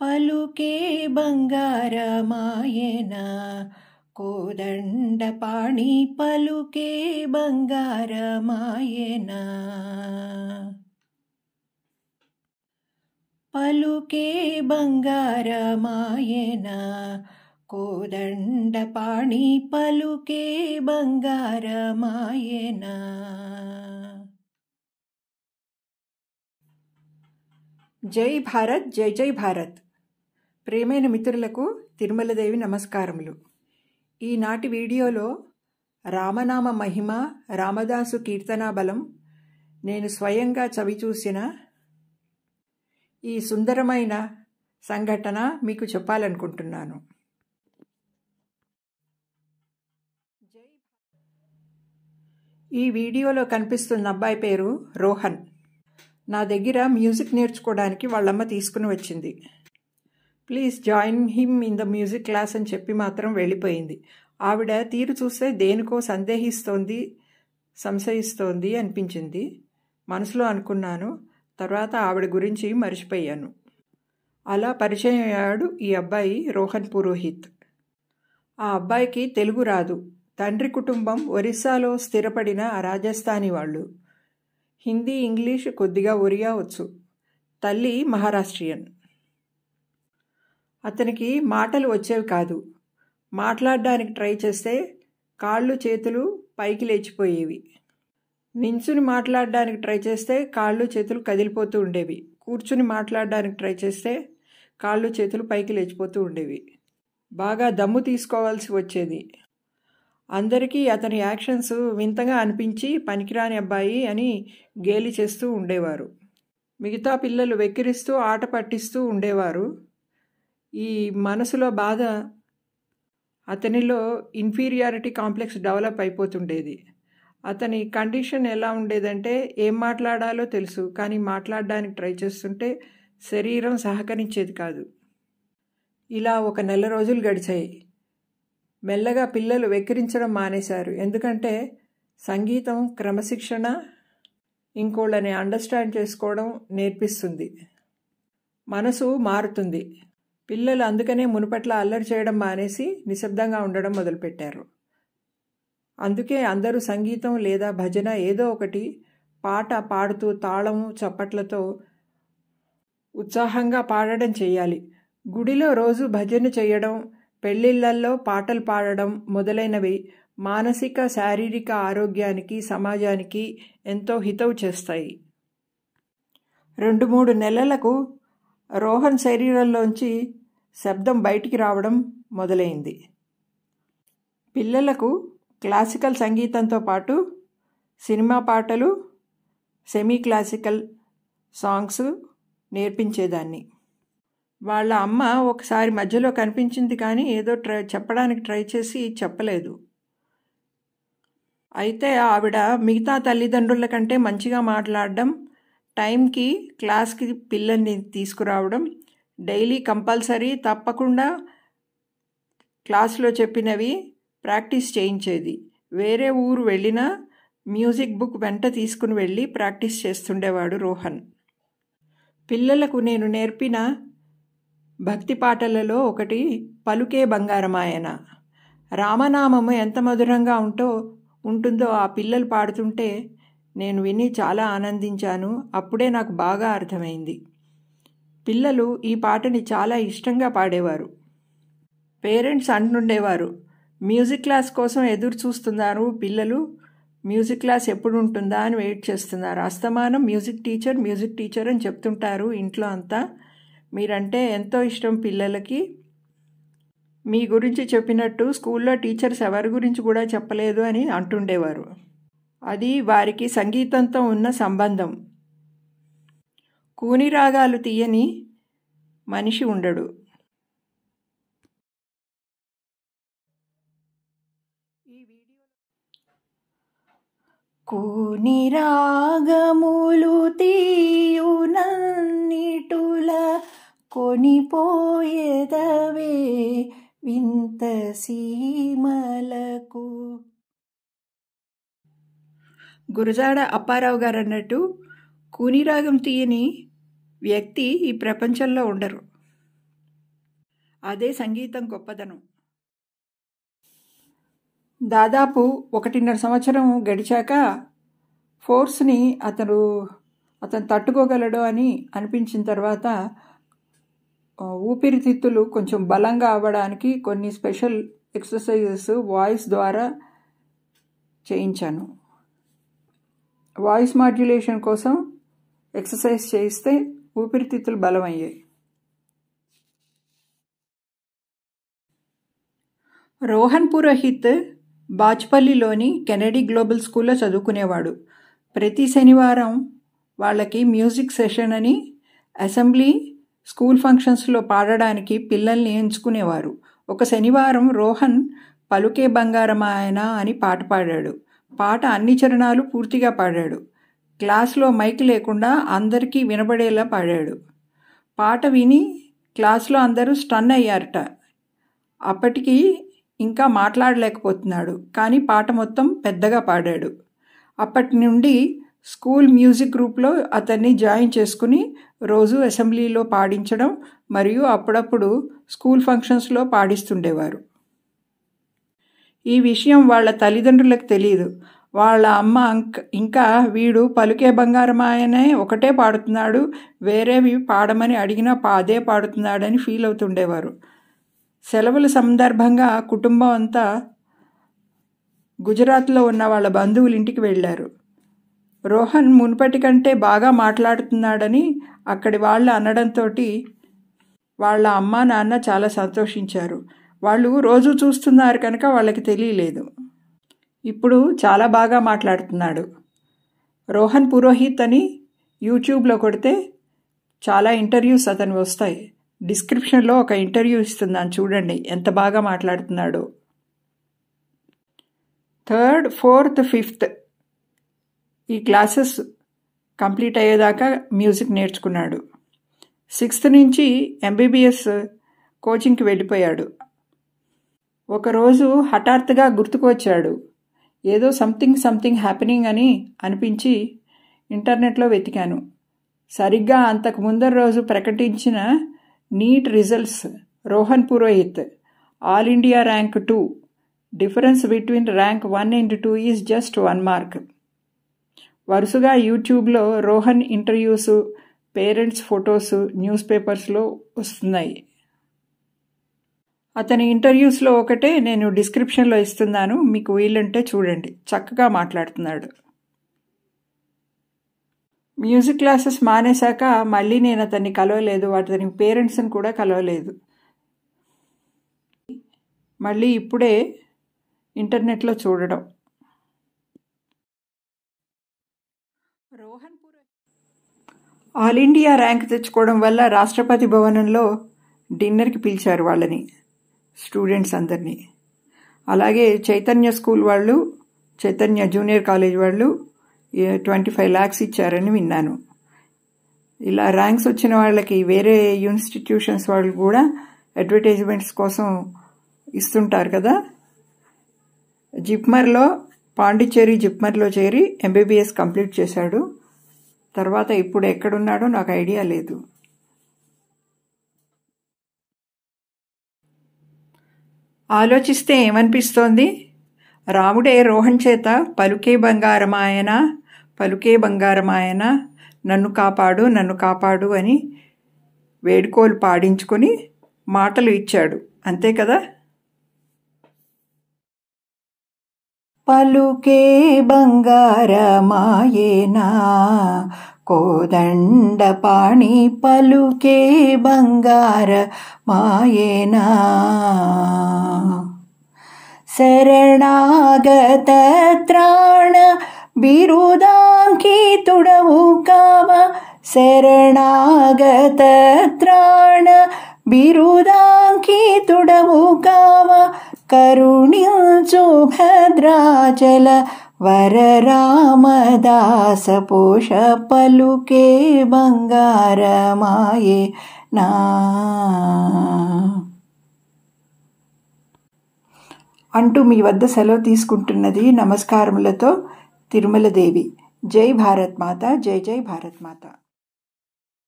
पलुके बङ्गारमायेन कोदण्डपाणि पलुके बङ्गारमायेन पलुके बङ्गारमायेन कोदण्डपाणि पलुके बङ्गारमायेन जय भारत जय जय भारत ప్రియమైన మిత్రులకు తిరుమలదేవి నమస్కారములు. ఈనాటి వీడియోలో రామనామ మహిమ రామదాసు కీర్తనా బలం నేను స్వయంగా చవిచూసిన ఈ సుందరమైన సంఘటన మీకు చెప్పాలనుకుంటున్నాను. ఈ వీడియోలో కనిపిస్తున్న అబ్బాయి పేరు రోహన్. నా దగ్గర మ్యూజిక్ నేర్చుకోవడానికి వాళ్ళమ్మ తీసుకుని వచ్చింది. Please join him in the music class అని చెప్పి మాత్రం వెళ్ళిపోయింది. ఆవిడ తీరు చూస్తే దేనికో సందేహిస్తోంది సంశయిస్తోంది అనిపించింది. మనసులో అనుకున్నాను తర్వాత ఆవిడ గురించి మర్చిపోయాను. అలా పరిచయం అయ్యాడు ఈ అబ్బాయి రోహన్ పురోహిత్. ఆ అబ్బాయికి తెలుగు రాదు. తండ్రి కుటుంబం ఒరిస్సాలో స్థిరపడిన రాజస్థానీ వాళ్ళు. హిందీ ఇంగ్లీష్ కొద్దిగా ఒరియా వచ్చు. తల్లి మహారాష్ట్రియన్. అతనికి మాటలు వచ్చేవి కాదు. మాట్లాడడానికి ట్రై చేస్తే కాళ్ళు చేతులు పైకి లేచిపోయేవి. నించుని మాట్లాడడానికి ట్రై చేస్తే కాళ్ళు చేతులు కదిలిపోతూ ఉండేవి. కూర్చుని మాట్లాడడానికి ట్రై చేస్తే కాళ్ళు చేతులు పైకి లేచిపోతూ ఉండేవి. బాగా దమ్ము తీసుకోవాల్సి వచ్చేది. అందరికీ అతని యాక్షన్స్ వింతగా అనిపించి పనికిరాని అబ్బాయి అని గేలి చేస్తూ ఉండేవారు. మిగతా పిల్లలు వెక్కిరిస్తూ ఆట పట్టిస్తూ ఉండేవారు. ఈ మనసులో బాధ అతనిలో ఇన్ఫీరియారిటీ కాంప్లెక్స్ డెవలప్ అయిపోతుండేది. అతని కండిషన్ ఎలా ఉండేదంటే ఏం మాట్లాడాలో తెలుసు కానీ మాట్లాడడానికి ట్రై చేస్తుంటే శరీరం సహకరించేది కాదు. ఇలా ఒక నెల రోజులు గడిచాయి. మెల్లగా పిల్లలు వెక్కిరించడం మానేశారు. ఎందుకంటే సంగీతం క్రమశిక్షణ ఇంకోళ్ళని అండర్స్టాండ్ చేసుకోవడం నేర్పిస్తుంది. మనసు మారుతుంది. పిల్లలు అందుకనే మునుపట్ల అల్లరి చేయడం మానేసి నిశ్శబ్దంగా ఉండడం మొదలుపెట్టారు. అందుకే అందరూ సంగీతం లేదా భజన ఏదో ఒకటి పాట పాడుతూ తాళము చప్పట్లతో ఉత్సాహంగా పాడడం చేయాలి. గుడిలో రోజు భజన చేయడం పెళ్ళిళ్ళల్లో పాటలు పాడడం మొదలైనవి మానసిక శారీరక ఆరోగ్యానికి సమాజానికి ఎంతో హితవు చేస్తాయి. రెండు మూడు నెలలకు రోహన్ శరీరంలోంచి శబ్దం బయటికి రావడం మొదలైంది. పిల్లలకు క్లాసికల్ సంగీతంతో పాటు సినిమా పాటలు సెమీ క్లాసికల్ సాంగ్స్ నేర్పించేదాన్ని. వాళ్ళ అమ్మ ఒకసారి మధ్యలో కనిపించింది కానీ ఏదో ట్రై చెప్పడానికి ట్రై చేసి చెప్పలేదు. అయితే ఆవిడ మిగతా తల్లిదండ్రుల కంటే మంచిగా మాట్లాడడం టైంకి క్లాస్కి పిల్లల్ని తీసుకురావడం డైలీ కంపల్సరీ తప్పకుండా క్లాస్లో చెప్పినవి ప్రాక్టీస్ చేయించేది. వేరే ఊరు వెళ్ళినా మ్యూజిక్ బుక్ వెంట తీసుకుని వెళ్ళి ప్రాక్టీస్ చేస్తుండేవాడు రోహన్. పిల్లలకు నేను నేర్పిన భక్తి పాటలలో ఒకటి పలుకే బంగారమాయన. రామనామము ఎంత మధురంగా ఉంటో ఉంటుందో ఆ పిల్లలు పాడుతుంటే నేను విని చాలా ఆనందించాను. అప్పుడే నాకు బాగా అర్థమైంది. పిల్లలు ఈ పాటని చాలా ఇష్టంగా పాడేవారు. పేరెంట్స్ అంటుండేవారు మ్యూజిక్ క్లాస్ కోసం ఎదురు చూస్తున్నారు పిల్లలు. మ్యూజిక్ క్లాస్ ఎప్పుడు ఉంటుందా? అని వెయిట్ చేస్తున్నారు. అస్తమానం మ్యూజిక్ టీచర్ మ్యూజిక్ టీచర్ అని చెప్తుంటారు ఇంట్లో అంతా. మీరంటే ఎంతో ఇష్టం పిల్లలకి. మీ గురించి చెప్పినట్టు స్కూల్లో టీచర్స్ ఎవరి గురించి కూడా చెప్పలేదు అని అంటుండేవారు. అది వారికి సంగీతంతో ఉన్న సంబంధం. కూని రాగాలు తీయని మనిషి ఉండడు. కూని రాగములు తీయునన్నిటుల కొనిపోయేదవే వింత సీమలకు. గురజాడ అప్పారావు గారు అన్నట్టు కూనిరాగం తీయని వ్యక్తి ఈ ప్రపంచంలో ఉండరు. అదే సంగీతం గొప్పదనం దాదాపు ఒకటిన్నర సంవత్సరం గడిచాక ఫోర్స్ని అతను అతను తట్టుకోగలడు అని అనిపించిన తర్వాత ఊపిరితిత్తులు కొంచెం బలంగా అవ్వడానికి కొన్ని స్పెషల్ ఎక్సర్సైజెస్ వాయిస్ ద్వారా చేయించాను. వాయిస్ మాడ్యులేషన్ కోసం ఎక్సర్సైజ్ చేయిస్తే ఊపిరితిత్తులు బలమయ్యాయి. రోహన్ పురోహిత్ బాచ్పల్లిలోని కెనడీ గ్లోబల్ స్కూల్లో చదువుకునేవాడు. ప్రతి శనివారం వాళ్ళకి మ్యూజిక్ సెషన్ అని అసెంబ్లీ స్కూల్ ఫంక్షన్స్లో పాడడానికి పిల్లల్ని ఎంచుకునేవారు. ఒక శనివారం రోహన్ పలుకే బంగారమాయన అని పాట పాడాడు. పాట అన్ని చరణాలు పూర్తిగా పాడాడు. క్లాస్లో మైక్ లేకుండా అందరికీ వినబడేలా పాడాడు. పాట విని క్లాస్లో అందరూ స్టన్ అయ్యారట. అప్పటికి ఇంకా మాట్లాడలేకపోతున్నాడు కానీ పాట మొత్తం పెద్దగా పాడాడు. అప్పటి నుండి స్కూల్ మ్యూజిక్ గ్రూప్లో అతన్ని జాయిన్ చేసుకుని రోజు అసెంబ్లీలో పాడించడం మరియు అప్పుడప్పుడు స్కూల్ ఫంక్షన్స్లో పాడిస్తుండేవారు. ఈ విషయం వాళ్ళ తల్లిదండ్రులకు తెలియదు వాళ్ళ అమ్మ ఇంకా వీడు పలుకే బంగారమాయనే ఒకటే పాడుతున్నాడు వేరేవి పాడమని అడిగినా అదే పాడుతున్నాడని ఫీల్ అవుతుండేవారు. సెలవుల సందర్భంగా కుటుంబం అంతా గుజరాత్లో ఉన్న వాళ్ళ బంధువుల ఇంటికి వెళ్ళారు. రోహన్ మునుపటి కంటే బాగా మాట్లాడుతున్నాడని అక్కడి వాళ్ళు అనడంతో వాళ్ళ అమ్మ నాన్న చాలా సంతోషించారు. వాళ్ళు రోజు చూస్తున్నారు కనుక వాళ్ళకి తెలియలేదు. ఇప్పుడు చాలా బాగా మాట్లాడుతున్నాడు. రోహన్ పురోహిత్ అని యూట్యూబ్లో కొడితే చాలా ఇంటర్వ్యూస్ అతను వస్తాయి. డిస్క్రిప్షన్లో ఒక ఇంటర్వ్యూ ఇస్తున్నాను చూడండి ఎంత బాగా మాట్లాడుతున్నాడో. థర్డ్ ఫోర్త్ ఫిఫ్త్ ఈ క్లాసెస్ కంప్లీట్ అయ్యేదాకా మ్యూజిక్ నేర్చుకున్నాడు. సిక్స్త్ నుంచి ఎంబీబీఎస్ కోచింగ్కి వెళ్ళిపోయాడు. ఒకరోజు హఠాత్తుగా గుర్తుకొచ్చాడు ఏదో సంథింగ్ సంథింగ్ హ్యాపెనింగ్ అని అనిపించి ఇంటర్నెట్లో వెతికాను. సరిగ్గా అంతకు ముందర రోజు ప్రకటించిన NEET results Rohan Purohit all India rank two. Difference between rank one and two is just one mark. వరుసగా యూట్యూబ్లో Rohan interviews parents photos news పేపర్స్లో వస్తున్నాయి. అతని ఇంటర్వ్యూస్లో ఒకటే నేను డిస్క్రిప్షన్లో ఇస్తున్నాను. మీకు వీలుంటే చూడండి. చక్కగా మాట్లాడుతున్నాడు. మ్యూజిక్ క్లాసెస్ మానేశాక మళ్ళీ నేను అతన్ని కలవలేదు. అతని పేరెంట్స్ని కూడా కలవలేదు. మళ్ళీ ఇప్పుడే ఇంటర్నెట్లో చూడడం. రోహన్ ఆల్ ఇండియా ర్యాంక్ తెచ్చుకోవడం వల్ల రాష్ట్రపతి భవనంలో డిన్నర్కి పిలిచారు వాళ్ళని. స్టూడెంట్స్ అందరినీ. అలాగే చైతన్య స్కూల్ వాళ్ళు చైతన్య జూనియర్ కాలేజ్ వాళ్ళు ట్వంటీ ఫైవ్ ల్యాక్స్ ఇచ్చారని విన్నాను. ఇలా ర్యాంక్స్ వచ్చిన వాళ్ళకి వేరే ఇన్స్టిట్యూషన్స్ వాళ్ళు కూడా అడ్వర్టైజ్మెంట్స్ కోసం ఇస్తుంటారు కదా. జిప్మర్లో పాండిచ్చేరి జిప్మర్లో చేరి ఎంబీబీఎస్ కంప్లీట్ చేశాడు. తర్వాత ఇప్పుడు ఎక్కడున్నాడో నాకు ఐడియా లేదు. ఆలోచిస్తే ఏమనిపిస్తోంది? రాముడే రోహన్ చేత పలుకే బంగారమాయన పలుకే బంగారమాయన నన్ను కాపాడు నన్ను కాపాడు అని వేడుకోలు పాడించుకొని మాటలు ఇచ్చాడు. అంతే కదా? పలుకే బంగారమాయేనా కోదండ పాణి పలుకే బంగార మాయేనా శరణాగత త్రాణ బిరుదాంకితుడవు కావ శరణాగత త్రాణ బిరుదాంకితుడవు కావ కరుణించు భద్రాచల వరరామదాస పోష పలుకే బంగారమాయే నా. అంటూ మీ వద్ద సెలవు తీసుకుంటున్నది నమస్కారములతో తిరుమల దేవి జై భారత్ మాత జై జై భారత్ మాత.